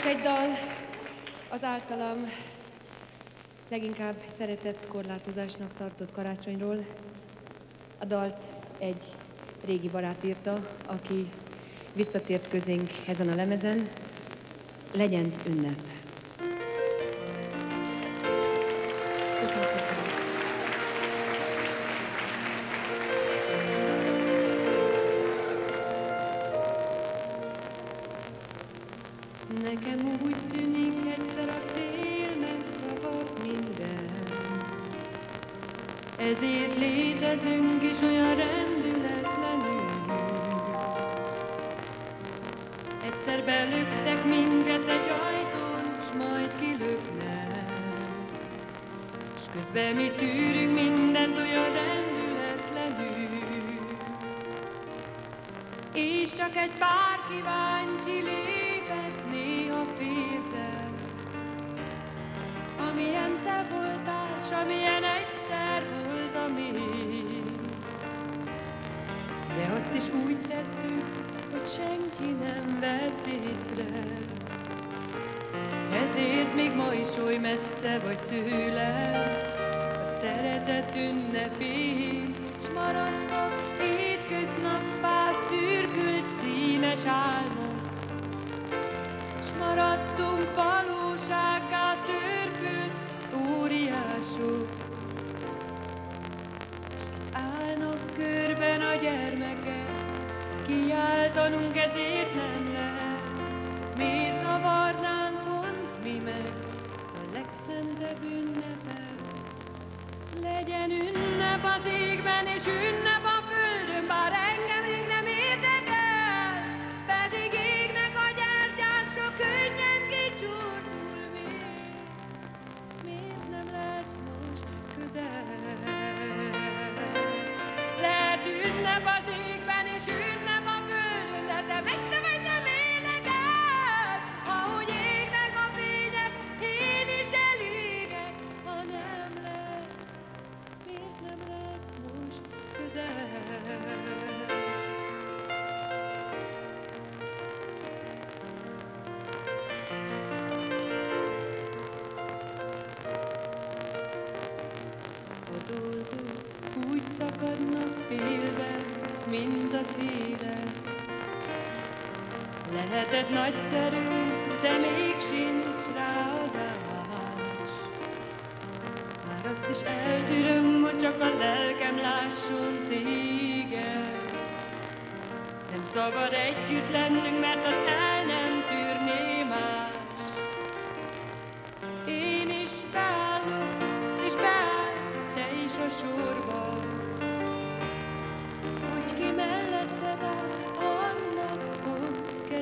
is egy dal az általam leginkább szeretett korlátozásnak tartott karácsonyról. A dalt egy régi barát írta, aki visszatért közénk ezen a lemezen. Legyen ünnep! Létezünk is olyan rendületlenül. Egyszer belöktek minket egy ajtón, s majd kilöknek. S közben mi tűrünk mindent olyan rendületlenül. És csak egy pár kíváncsi lépett néha félre, amilyen te voltál, s amilyen egyszer azt is úgy tettük, hogy senki nem vett észre, ezért még ma is oly messze vagy tőlem, a szeretet ünnepén, s maradtak hétköznappá szürkült színes álmok, s maradtunk valósággá törpült óriások. Állnak körben a gyermekek, kiáltanunk ezért nem lehet. Miért zavarnánk pont mi meg ezt a legszentebb ünnepet? Legyen ünnep az égben és ünnep a földön, bár engem rég nem érdekel, pedig égnek a gyertyák sok könnyen kicsordul még. Miért nem lesz most közel? Lehet ünnep az égben Lehetett nagyszerű, de még sincs ráadás. Már azt is eltűröm, hogy csak a lelkem lásson téged. Nem szabad együtt lennünk, mert az el nem tűrné más. Én is beállok, és beállsz te is a sorba. Hogy ki melletted áll,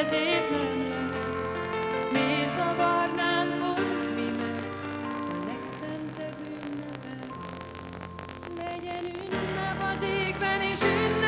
ezért nem lehet. Miért zavarnánk pont mi meg a legszentebb ünnepet? Legyen az égben és ünnep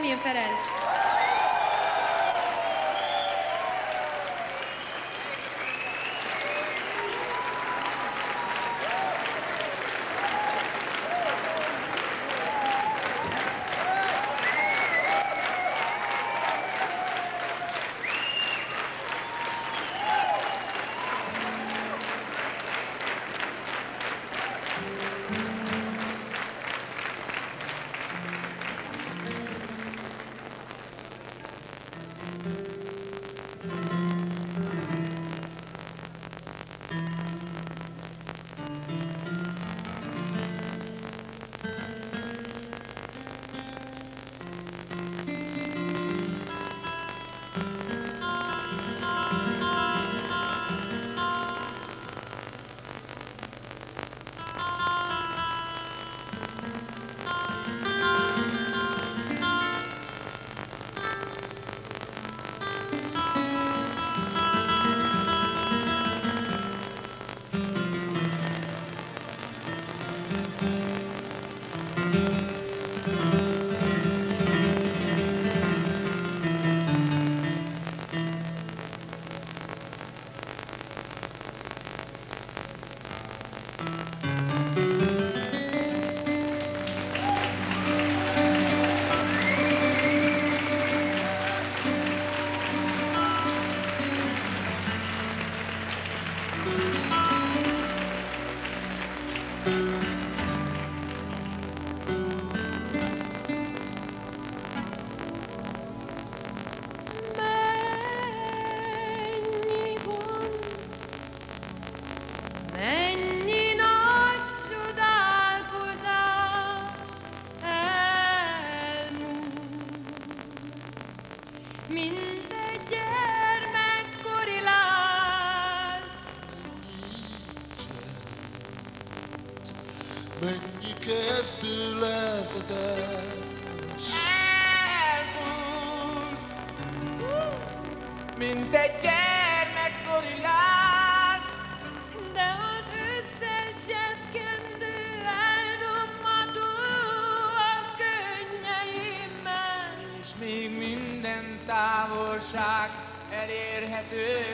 mia parents. mint egy gyermekkori láz. Mennyi kezdő lázadás. Elmond, mint egy gyermekkori day.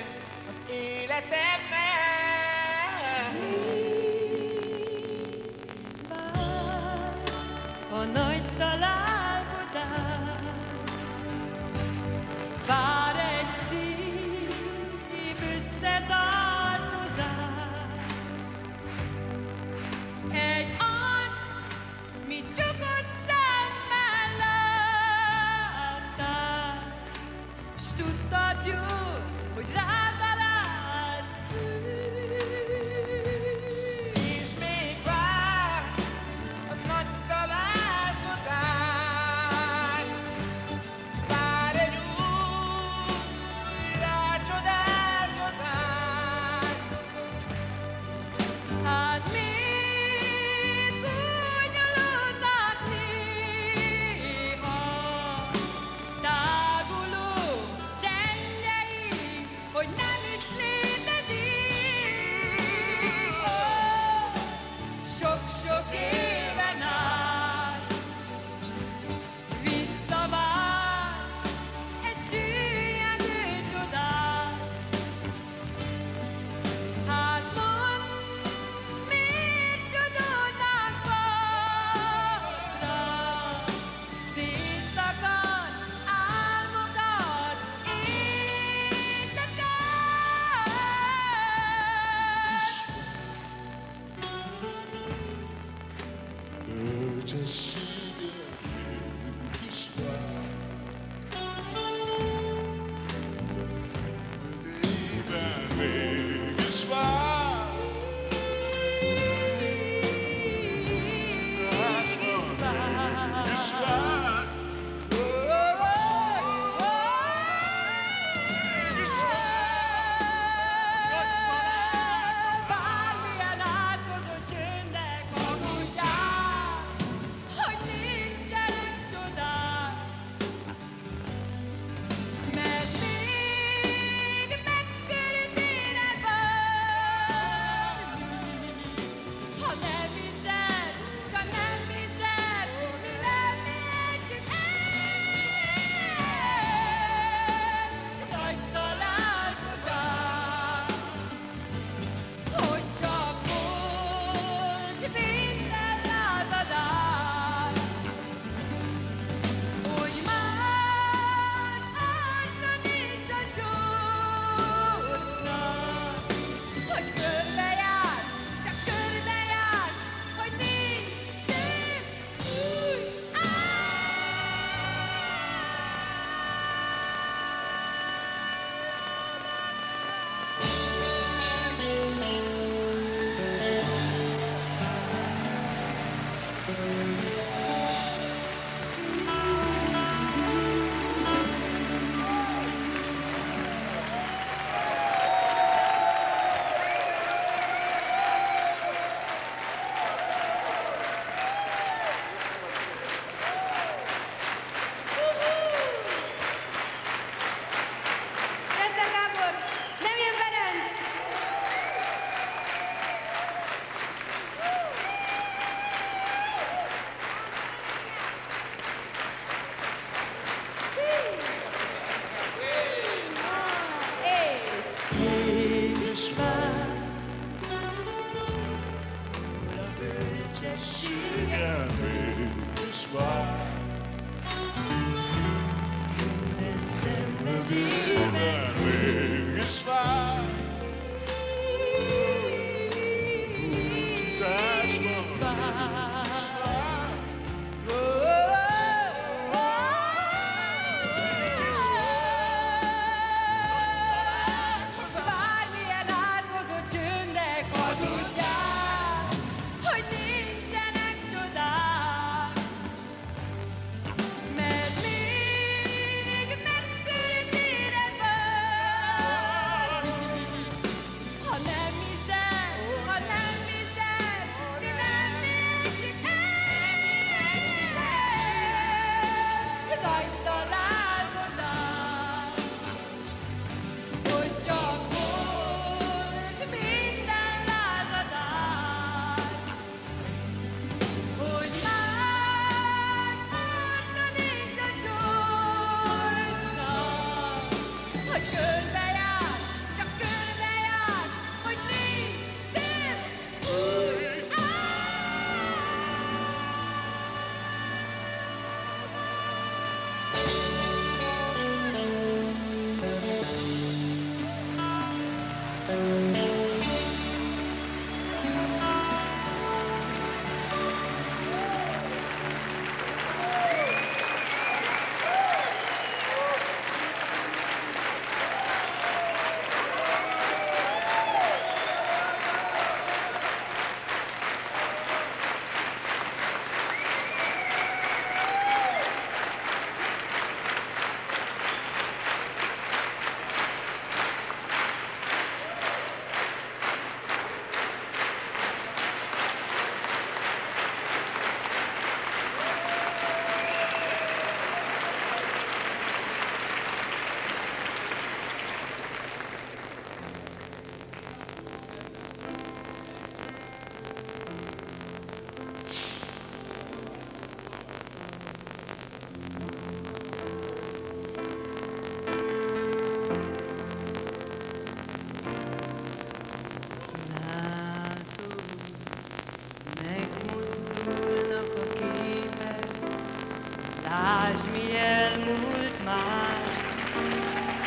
Lásd, mi elmúlt már,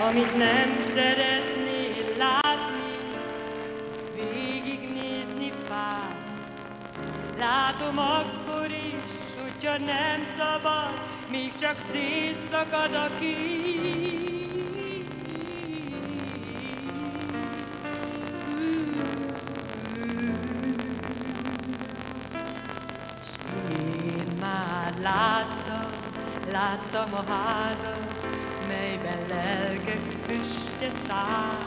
amit nem szeretnél látni, végignézni fáj. Látom akkor is, hogyha nem szabad, még csak szétszakad a kép. Láttam a házat, melyben lelkek füstje száll.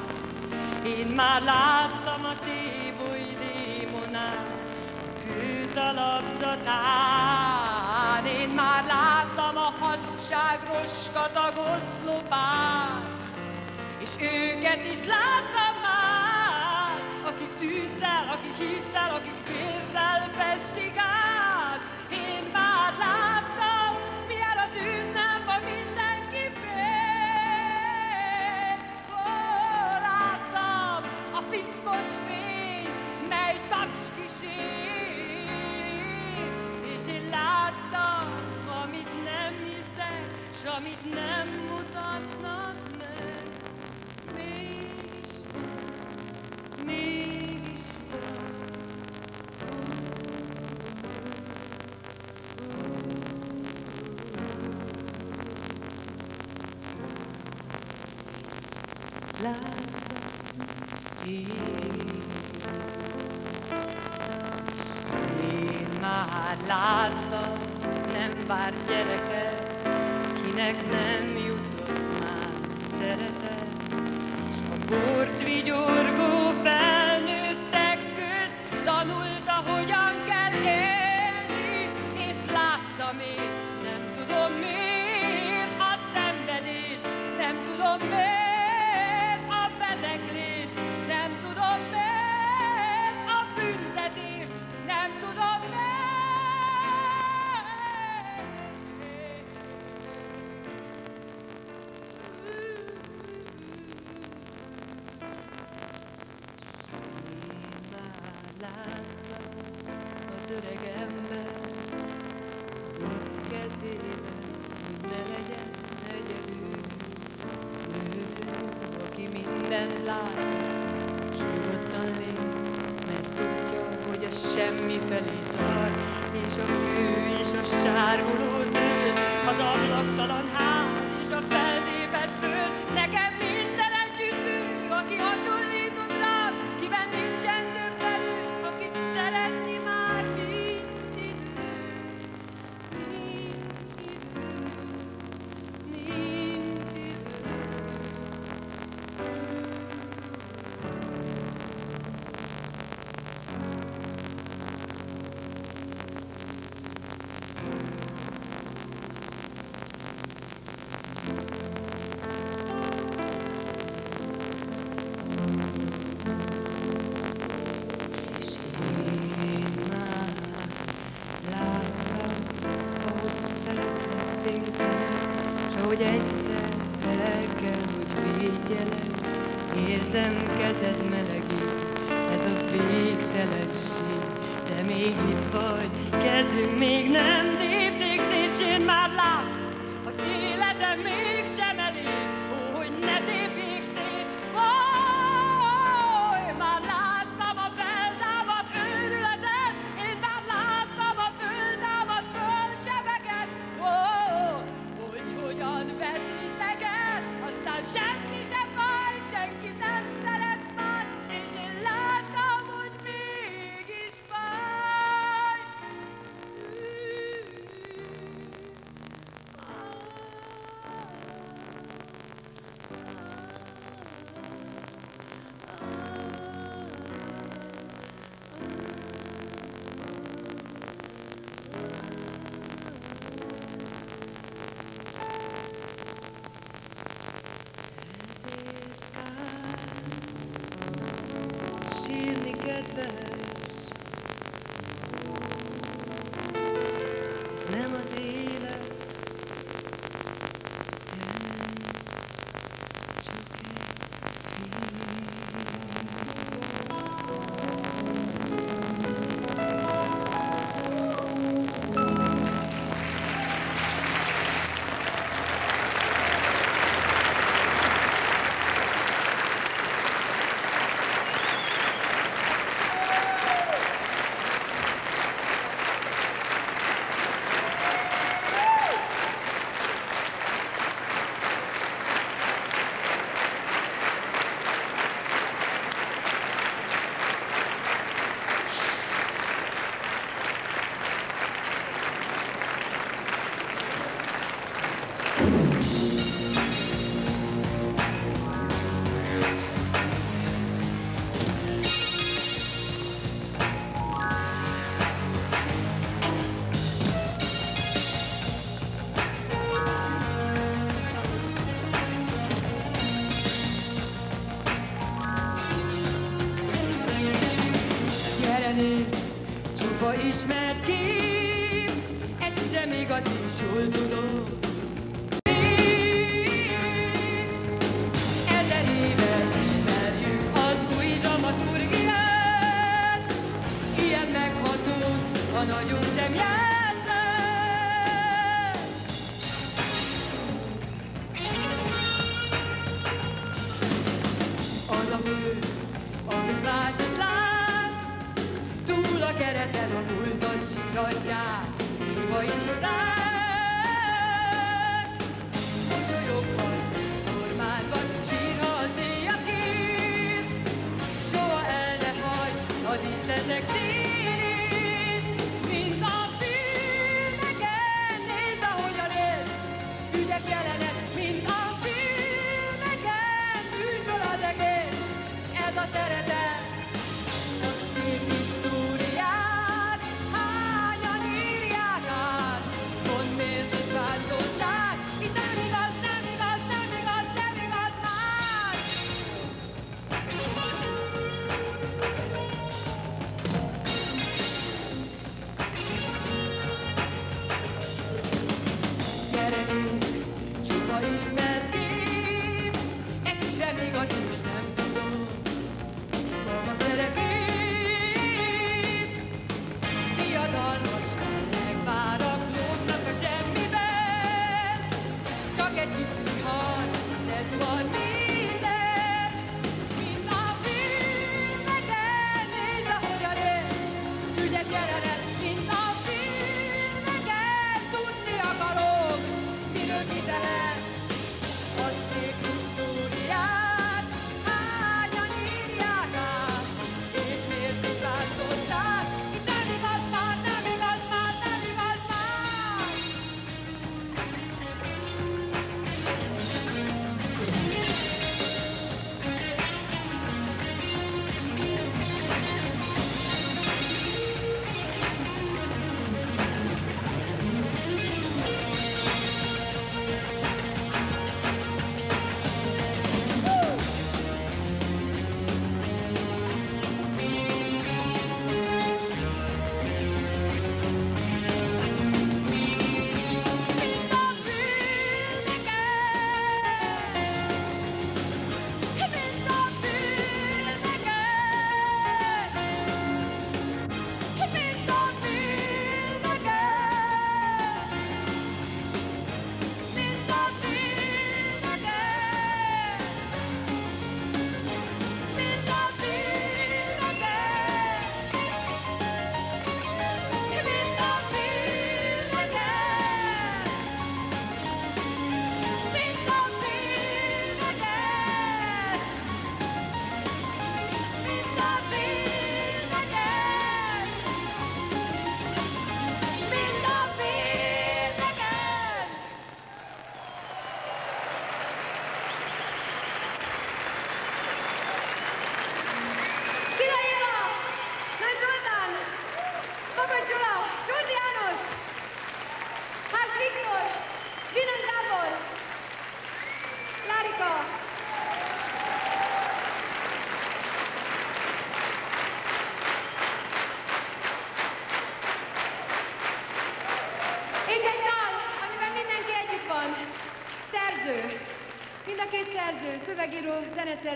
Én már láttam a téboly démonát, a kőtalapzatán. Én már láttam a hazugság roskatagos lopát, és őket is láttam már, akik tűzzel, akik hittel, akik vérrel festik át. Én már láttam, piszkos fény, mely taps kísér, és én láttam, amit nem hiszek, s amit nem mutatnak meg. Mégis van, mégis van. Láttam én. Már láttam, nem vár gyereket, kinek nem jutott lány, nyugodtan légy, mert tudja, hogy a semmi felé tart, és a kő, és a sáruló zöld, az ablaktalan ház, és a feldébert föld, nekem hogy egyszer veled kell, hogy védjelek, érzem kezed melegét, ez a végtelenség, de még itt vagy, kezdünk még nem. Tépték szét, már látom, az életem mégsem till together. ismert kép, egy sem igazi, jól tudom.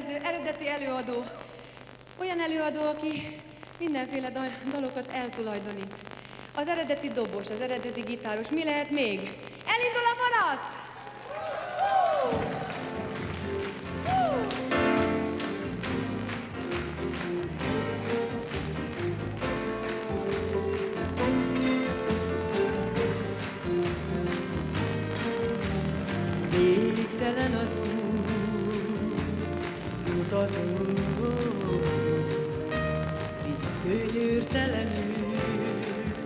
szerző, eredeti előadó. Olyan előadó, aki mindenféle dal, dalokat eltulajdonít. Az eredeti dobos, az eredeti gitáros, mi lehet még? la nuit,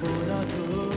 monotone.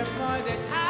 There's my day.